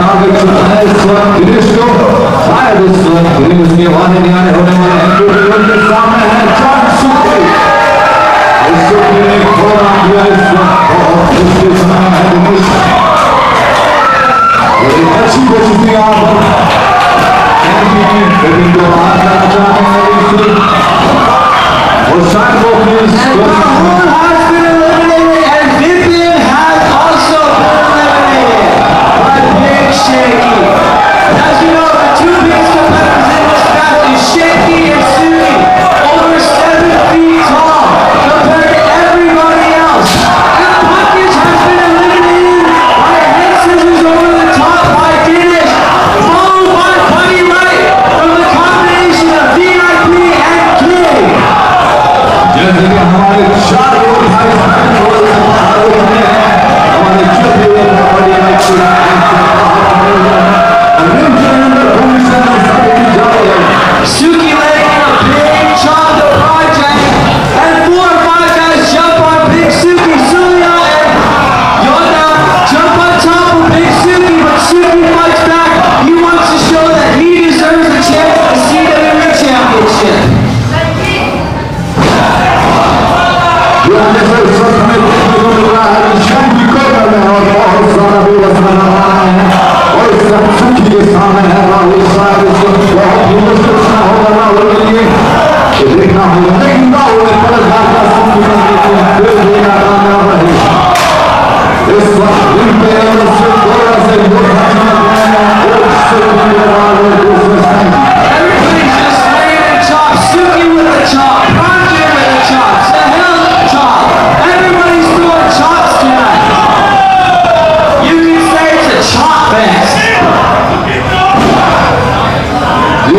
नागरिक सुधार स्वर्ग देश को शायद उस फ़िल्म उसके वादे न्याय होने वाले हैं क्योंकि उनके सामने है चार सूखे इस सूखे ने खोला दिया इस वक्त इसके समय है दिनेश ये अच्छी कोशिश थी आप एमपी ने रविंद्र नाथ राजा ने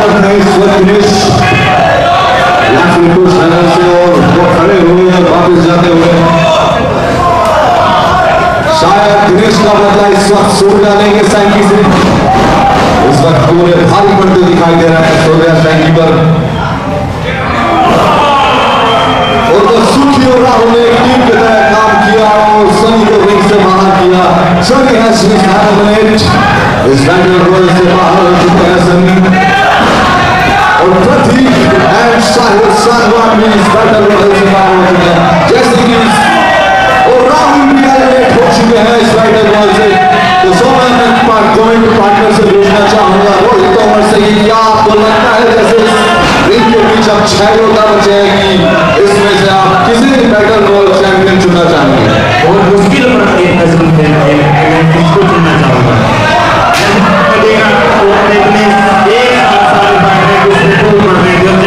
नंबर तेईस वर्ष बिल्कुल साइलेंस से और वो खड़े हुए और वापस जाते हुए शायद दिनेश का बदला इस वक्त सूट डालेंगे सैंकी से इस वक्त पूरे भारी पड़ते दिखाई दे रहा है सोनिया सैंकी पर और तो सुखी हो रहा होने टीम के तहत काम किया और सनी को रिंग से बाहर किया Sunny has miss had a minute इस बैंगलोर भी इस बैटल से बाहर हो चुके हैं जैसे कि और राहुल भी एलिमिनेट हो चुके हैं इस बैटल रॉयल से तो सो मैं कमेंट पार्टनर से पूछना चाहूँगा रोहित तोमर से कि क्या आपको लगता है जैसे रिंग के बीच अब छह योद्धा बचे हैं कि इसमें से आप किसी बैटल रॉयल चैंपियन चुनना चाहेंगे। बहुत मुश्किल पर एक नज़र पे मैं किसको चुनना चाहूँगा। देखा वो एक सारे बैठ रहे कुछ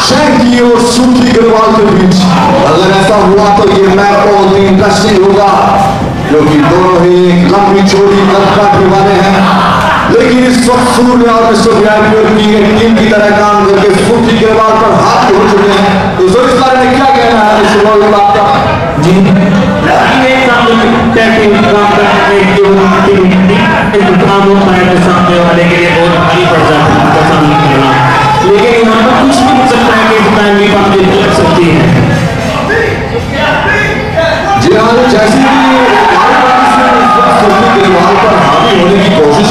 शैंकी और सूखी गढ़वाल के बीच अगर ऐसा हुआ तो ये मैच बहुत ही इंटरेस्टिंग होगा क्योंकि दोनों ही एक लंबी चोटी कद काटने वाले हैं लेकिन इस वक्त सूर्य और वीआईपी की एक टीम की तरह काम करके सूखी गढ़वाल पर हाथ हो चुके हैं तो सर इस बारे में क्या कहना है जी काम करने की जो है तो के है लेकिन यहाँ पर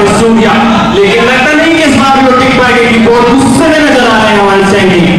ने सुन लिया। लेकिन लगता नहीं कि इस बार भी टिक पाएगी कि बहुत गुस्से में नज़र आ रहे हैं हमारे सैनिक।